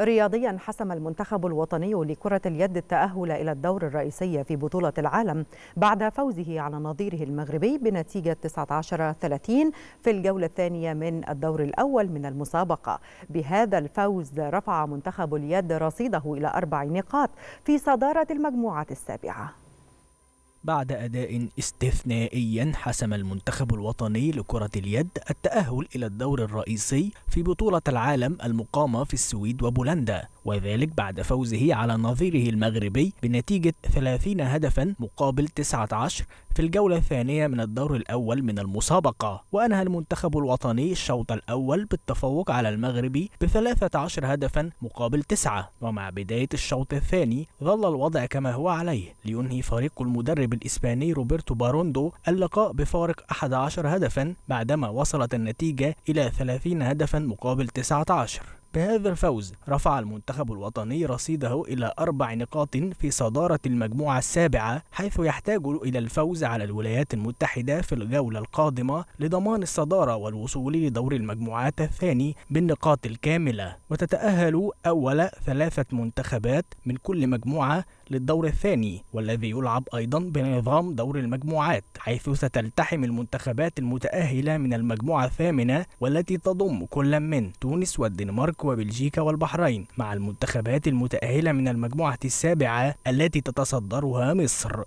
رياضيا حسم المنتخب الوطني لكرة اليد التأهل إلى الدور الرئيسي في بطولة العالم بعد فوزه على نظيره المغربي بنتيجة 19-30 في الجولة الثانية من الدور الأول من المسابقة. بهذا الفوز رفع منتخب اليد رصيده إلى أربع نقاط في صدارة المجموعة السابعة. بعد أداء استثنائي حسم المنتخب الوطني لكرة اليد التأهل إلى الدور الرئيسي في بطولة العالم المقامة في السويد وبولندا. وذلك بعد فوزه على نظيره المغربي بنتيجة 30 هدفا مقابل 19 في الجولة الثانية من الدور الأول من المسابقة. وأنهى المنتخب الوطني الشوط الأول بالتفوق على المغربي بثلاثة عشر هدفا مقابل تسعة. ومع بداية الشوط الثاني ظل الوضع كما هو عليه لينهي فريق المدرب الإسباني روبرتو باروندو اللقاء بفارق 11 هدفا بعدما وصلت النتيجة إلى 30 هدفا مقابل 19 بهذا الفوز رفع المنتخب الوطني رصيده إلى أربع نقاط في صدارة المجموعة السابعة حيث يحتاج إلى الفوز على الولايات المتحدة في الجولة القادمة لضمان الصدارة والوصول لدور المجموعات الثاني بالنقاط الكاملة. وتتأهل أول ثلاثة منتخبات من كل مجموعة للدور الثاني والذي يلعب أيضا بنظام دور المجموعات حيث ستلتحم المنتخبات المتأهلة من المجموعة الثامنة والتي تضم كل من تونس والدنمارك وبلجيكا والبحرين مع المنتخبات المتأهلة من المجموعة السابعة التي تتصدرها مصر.